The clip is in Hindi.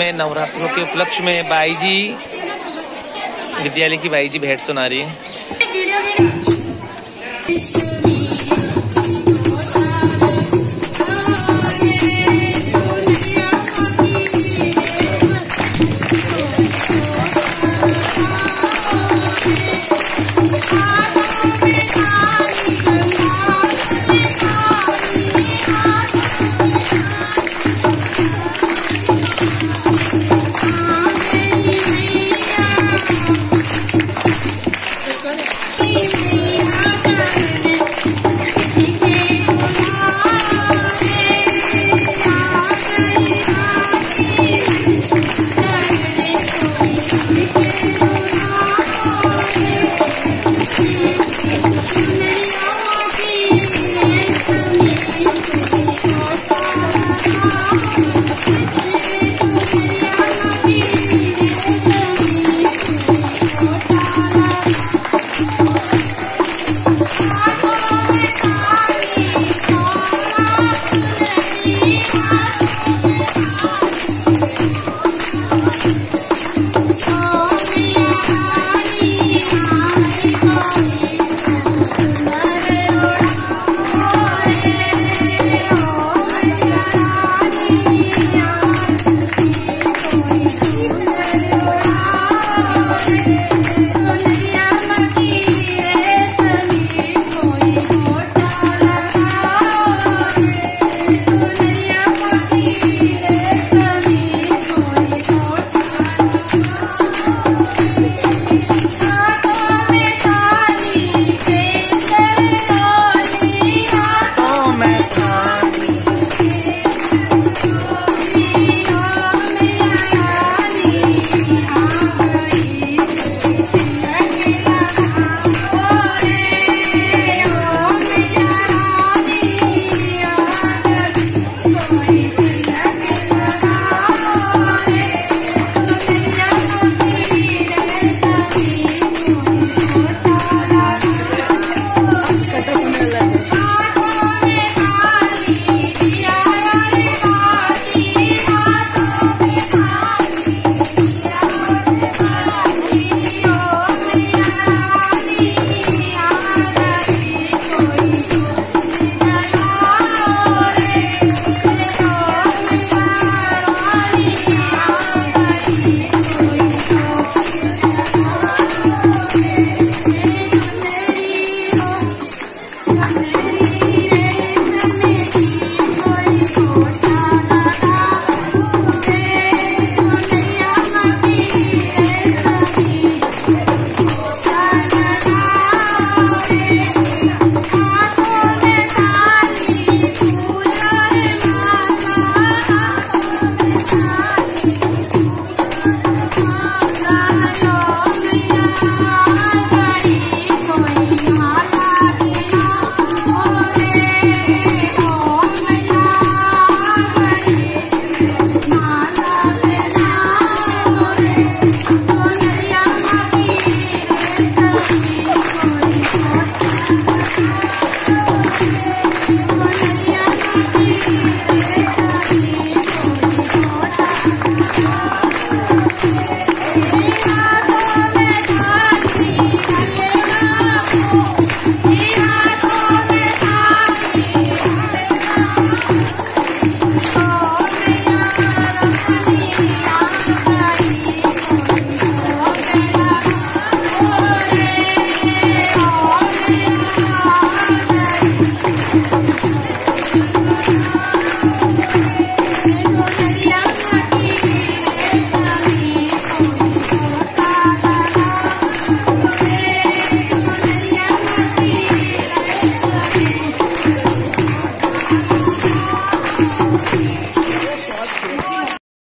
में नवरात्रों के उपलक्ष्य में बाई जी, विद्यालय की बाई जी भेंट सुना रही है।